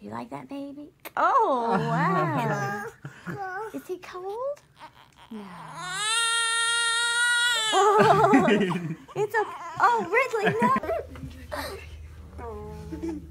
You like that, baby? Oh, wow. Is he cold? No. Oh, it's a. Oh, Ridley, no.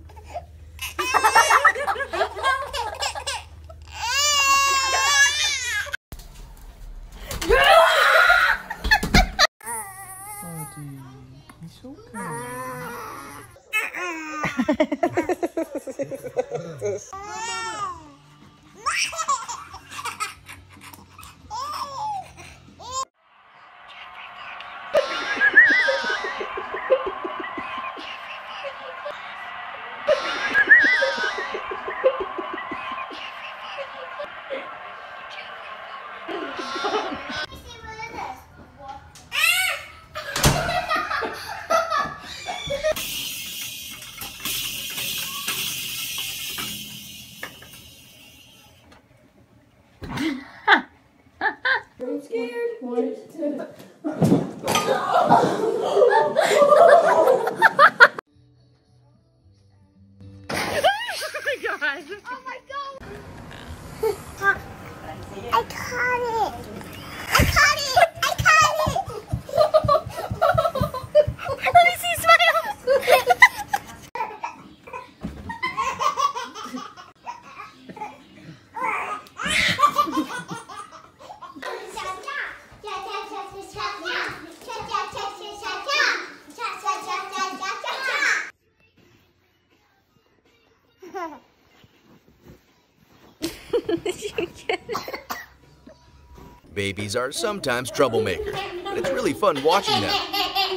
I I caught it. I caught it. Let me see smile. Babies are sometimes troublemakers, but it's really fun watching them.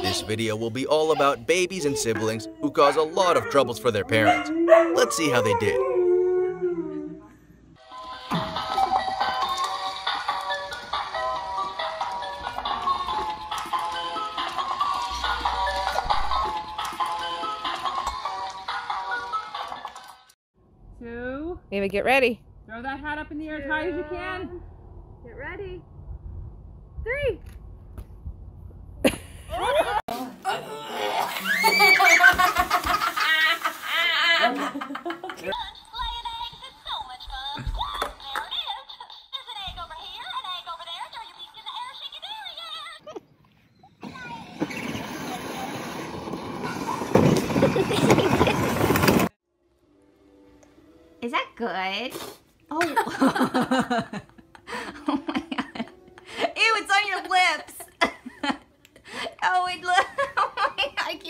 This video will be all about babies and siblings who cause a lot of troubles for their parents. Let's see how they did. Two. Maybe get ready. Throw that hat up in the air as high as you can. Get ready. Three. Laying is that good? fun. Oh.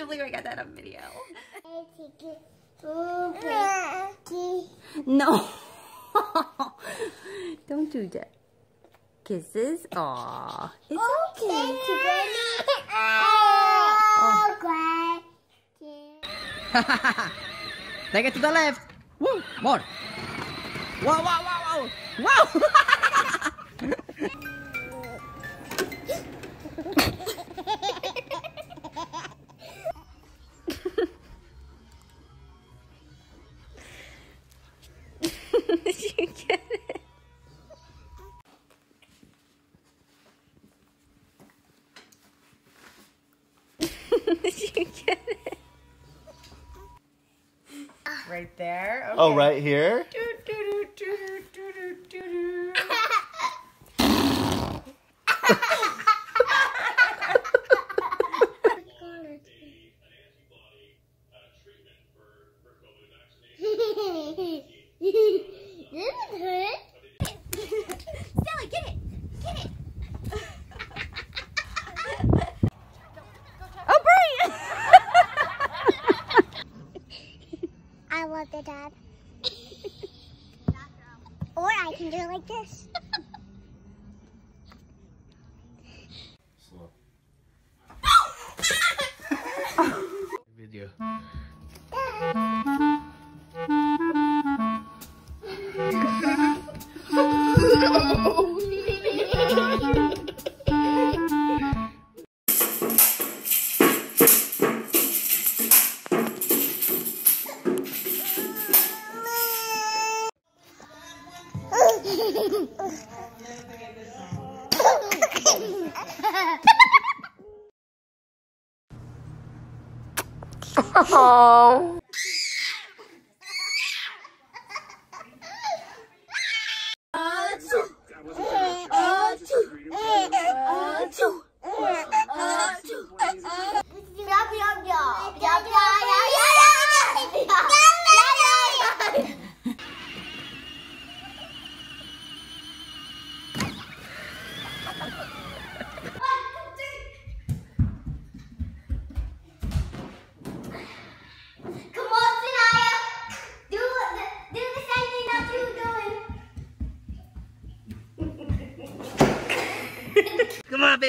can't believe I got that on video. No. Don't do that. Kisses. Aw. It's okay. Take it to the left. Woo, more. Wow, wow, wow, wow. Wow. Did you get it? Did you get it? Right there. Oh, okay. Oh, right here? Stella, get it. Get it. Oh, Brian! I love the dad. or I can do it like this. Video. Hmm. Oh.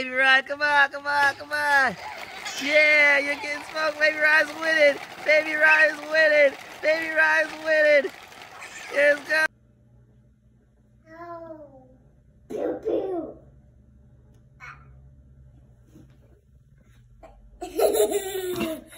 Baby Rise. Come on, come on, come on. Yeah, you're getting smoked. Baby Rise winning. Baby Rise winning. Baby Rise winning. Let's go. Sing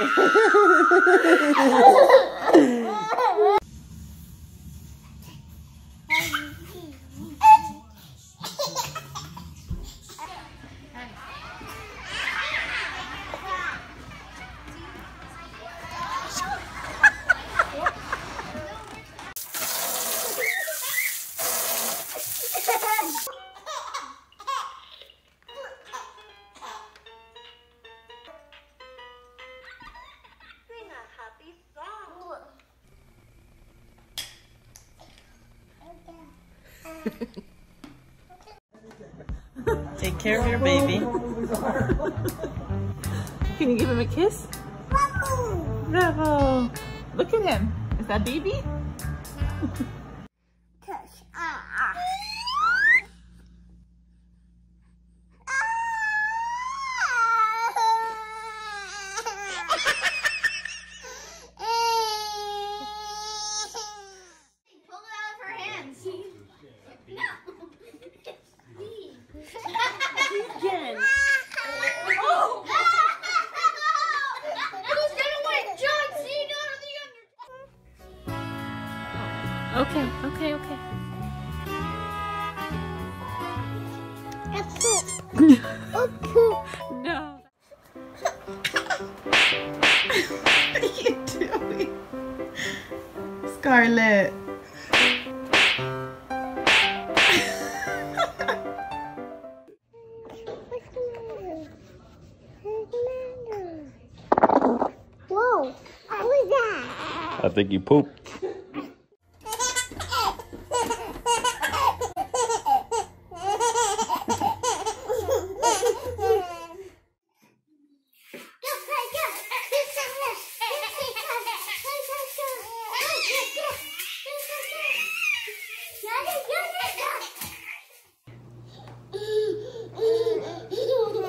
フフフフ。Take care of your baby. Can you give him a kiss? Bravo. Look at him. Is that baby? Undertaker? Okay, okay, okay. No. What are you doing? Scarlett. Whoa, what was that? I think you pooped. 음, 음, 음,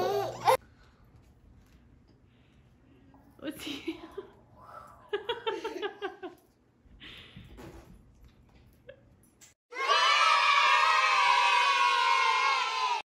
어디?